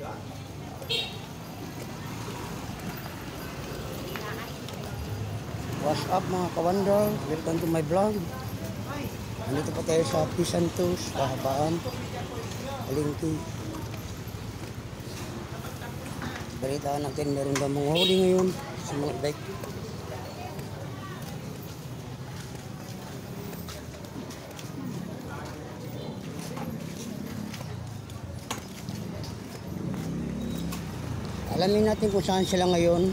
What's up mga kawander? Welcome to my vlog. Nandito pa tayo sa Pisantos, Pahabaan, Alingki. Balitaan natin meron ba mga huli ngayon mga bike. Alamin natin kung saan sila ngayon.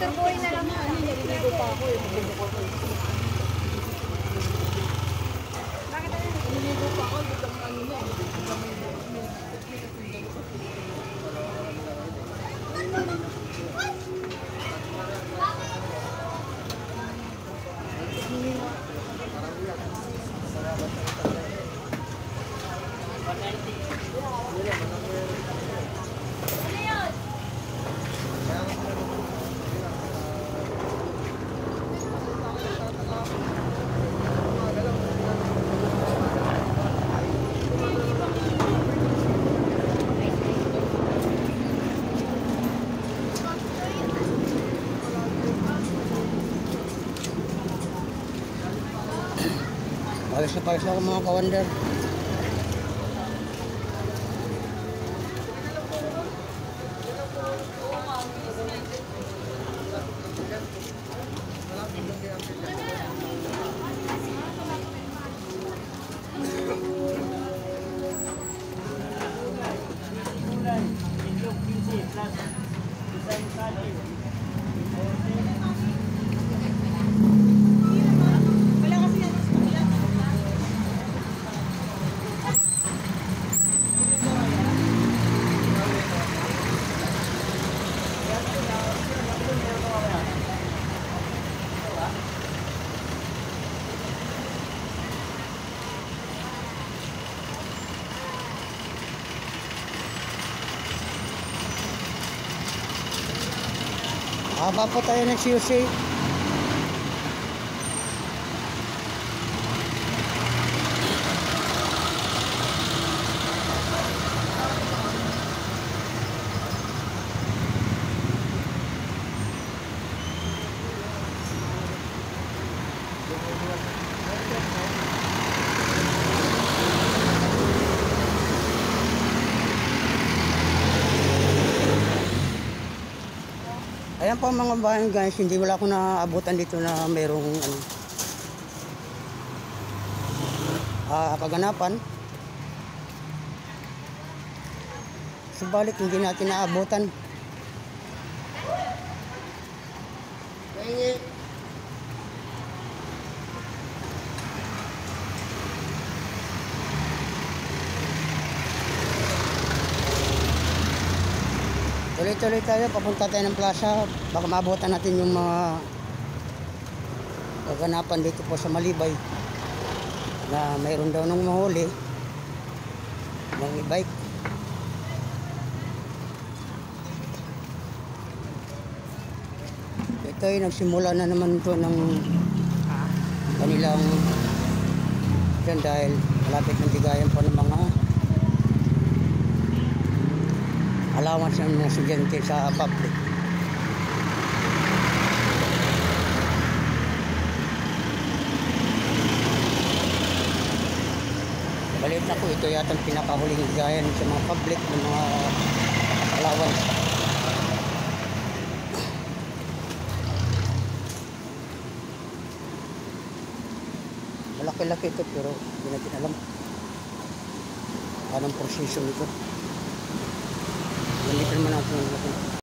तर बोई ना Ayos na payos ako mga kawander. Wala Haba po tayo ng sushi. Ayan po mga bayan guys, hindi wala akong naabutan dito na merong ano, ah, kaganapan. Subalit hindi natin naabutan. Tuloy-tuloy tayo, papunta tayo ng plaza. Baka maabutan natin yung mga kaganapan dito po sa Malibay na mayroon daw nung mahuli ng e-bike. Ito ay nagsimula na naman ito ng kanilang yan dahil malapit ng bigayan po ng mga allowance ng estudyante sa public. Balit na ito yata ang pinakahuling bigayan sa mga public ng mga allowance. Malaki-laki ito pero hindi natin alam anong proseso nito. बलिप्रमण